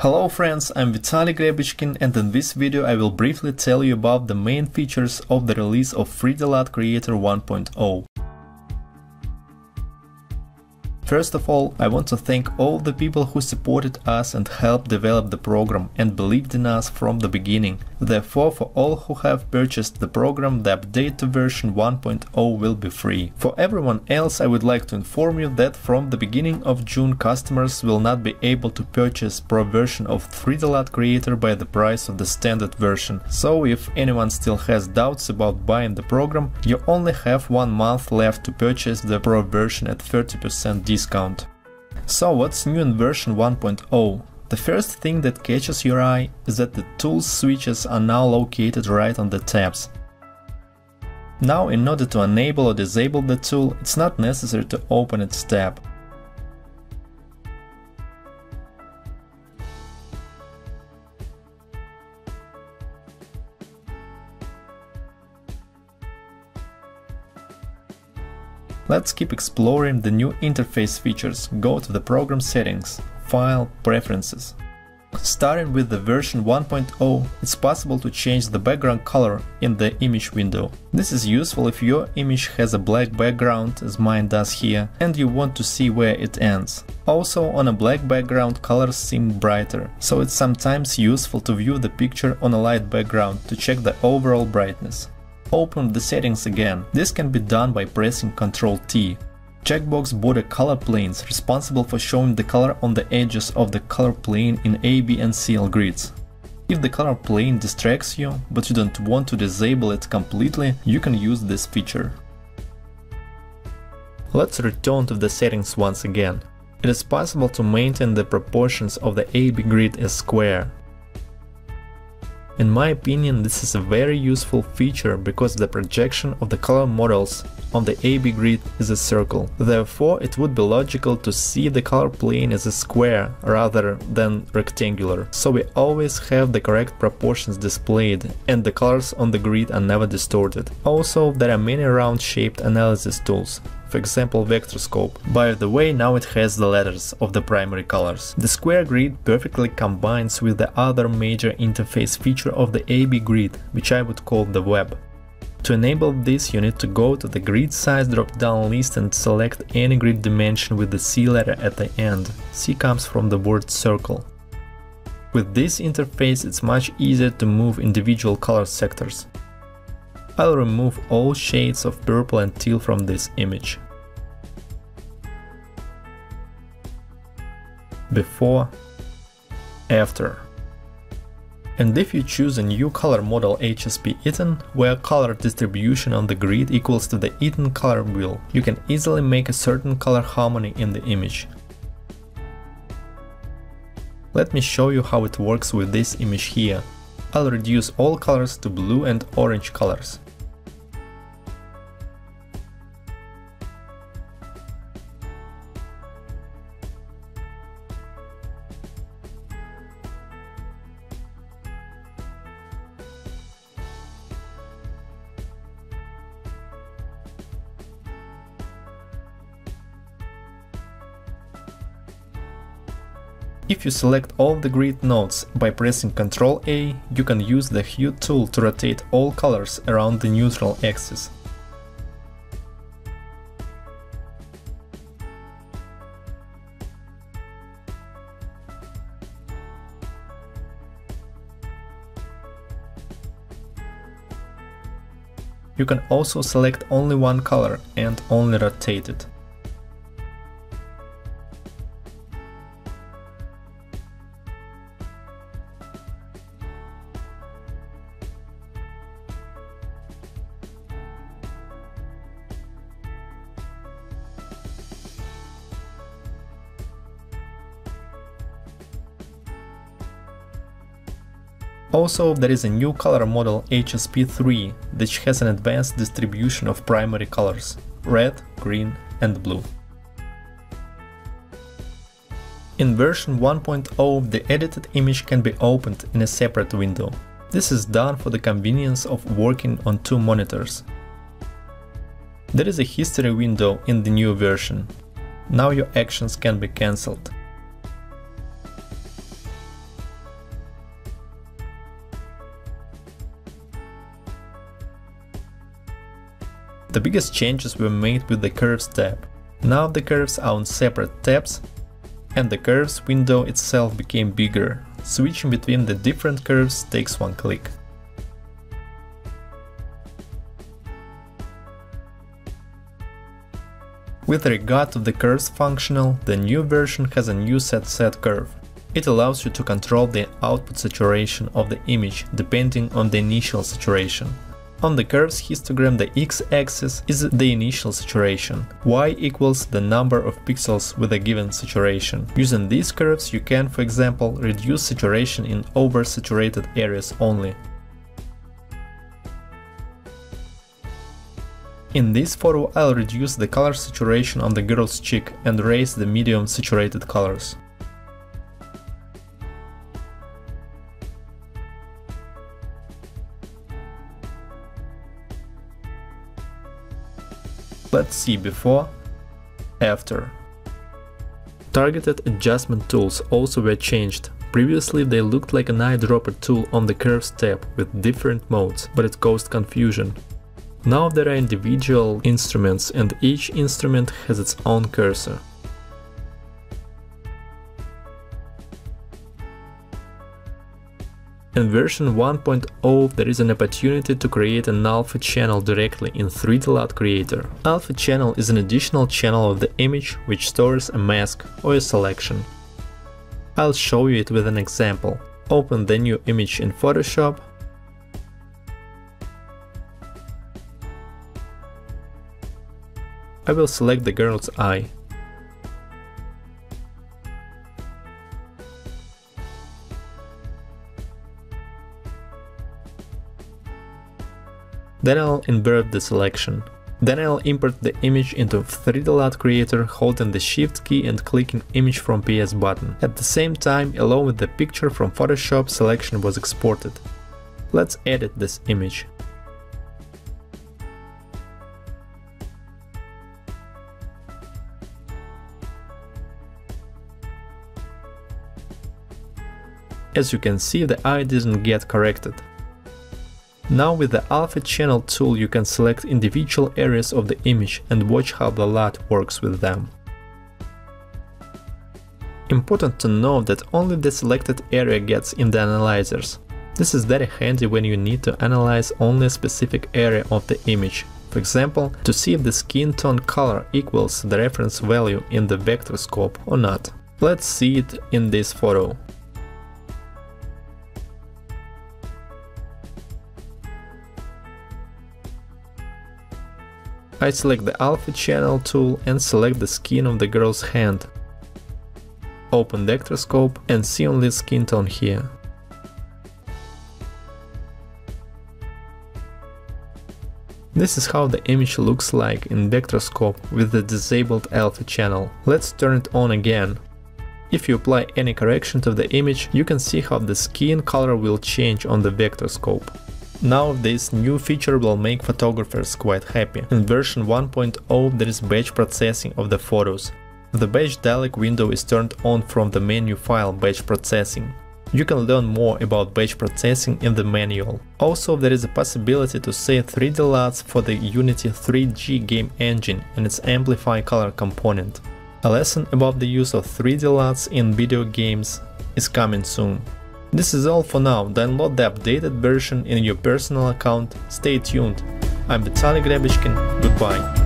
Hello friends, I'm Vitaly Glebochkin and in this video I will briefly tell you about the main features of the release of 3D Creator 1.0. First of all, I want to thank all the people who supported us and helped develop the program and believed in us from the beginning. Therefore, for all who have purchased the program, the update to version 1.0 will be free. For everyone else, I would like to inform you that from the beginning of June, customers will not be able to purchase Pro version of 3D LUT Creator by the price of the standard version. So if anyone still has doubts about buying the program, you only have one month left to purchase the Pro version at 30% discount discount. So what's new in version 1.0? The first thing that catches your eye is that the tools switches are now located right on the tabs. Now in order to enable or disable the tool, it's not necessary to open its tab. Let's keep exploring the new interface features. Go to the program settings, file, preferences. Starting with the version 1.0, it's possible to change the background color in the image window. This is useful if your image has a black background, as mine does here, and you want to see where it ends. Also, on a black background colors seem brighter, so it's sometimes useful to view the picture on a light background to check the overall brightness. Open the settings again. This can be done by pressing Ctrl T. Checkbox border color planes responsible for showing the color on the edges of the color plane in A, B and CL grids. If the color plane distracts you, but you don't want to disable it completely, you can use this feature. Let's return to the settings once again. It is possible to maintain the proportions of the AB grid as square, in my opinion, this is a very useful feature because the projection of the color models on the AB grid is a circle. Therefore, it would be logical to see the color plane as a square rather than rectangular. So we always have the correct proportions displayed and the colors on the grid are never distorted. Also, there are many round shaped analysis tools for example Vectorscope. By the way, now it has the letters of the primary colors. The square grid perfectly combines with the other major interface feature of the AB grid, which I would call the web. To enable this, you need to go to the grid size drop-down list and select any grid dimension with the C letter at the end. C comes from the word circle. With this interface, it's much easier to move individual color sectors. I'll remove all shades of purple and teal from this image. Before, after. And if you choose a new color model HSP Itten, where color distribution on the grid equals to the Itten color wheel, you can easily make a certain color harmony in the image. Let me show you how it works with this image here. I'll reduce all colors to blue and orange colors. If you select all the grid nodes by pressing Ctrl A, you can use the Hue tool to rotate all colors around the neutral axis. You can also select only one color and only rotate it. Also, there is a new color model HSP3, which has an advanced distribution of primary colors red, green and blue. In version 1.0 the edited image can be opened in a separate window. This is done for the convenience of working on two monitors. There is a history window in the new version. Now your actions can be cancelled. The biggest changes were made with the Curves tab. Now the curves are on separate tabs and the curves window itself became bigger. Switching between the different curves takes one click. With regard to the curves functional, the new version has a new Sat Sat curve. It allows you to control the output saturation of the image depending on the initial saturation. On the curves histogram the x-axis is the initial saturation, y equals the number of pixels with a given saturation. Using these curves you can, for example, reduce saturation in oversaturated areas only. In this photo I'll reduce the color saturation on the girl's cheek and raise the medium saturated colors. Let's see before, after. Targeted adjustment tools also were changed. Previously they looked like an eyedropper tool on the curves tab with different modes, but it caused confusion. Now there are individual instruments and each instrument has its own cursor. In version 1.0 there is an opportunity to create an alpha channel directly in 3D Creator. Alpha channel is an additional channel of the image which stores a mask or a selection. I'll show you it with an example. Open the new image in Photoshop I will select the girl's eye. Then I'll invert the selection. Then I'll import the image into 3D LUT Creator holding the Shift key and clicking Image from PS button. At the same time, along with the picture from Photoshop, selection was exported. Let's edit this image. As you can see, the eye didn't get corrected. Now with the Alpha Channel tool you can select individual areas of the image and watch how the LUT works with them. Important to know that only the selected area gets in the analyzers. This is very handy when you need to analyze only a specific area of the image, for example, to see if the skin tone color equals the reference value in the vector scope or not. Let's see it in this photo. I select the Alpha Channel tool and select the skin of the girl's hand. Open the Vectorscope and see only skin tone here. This is how the image looks like in Vectorscope with the disabled alpha channel. Let's turn it on again. If you apply any correction to the image, you can see how the skin color will change on the Vectorscope. Now this new feature will make photographers quite happy. In version 1.0 there is batch processing of the photos. The batch dialog window is turned on from the menu file batch processing. You can learn more about batch processing in the manual. Also there is a possibility to save 3D LUTs for the Unity 3D game engine and its Amplify color component. A lesson about the use of 3D LUTs in video games is coming soon. This is all for now, download the updated version in your personal account, stay tuned. I'm Vitaly Glebochkin, goodbye.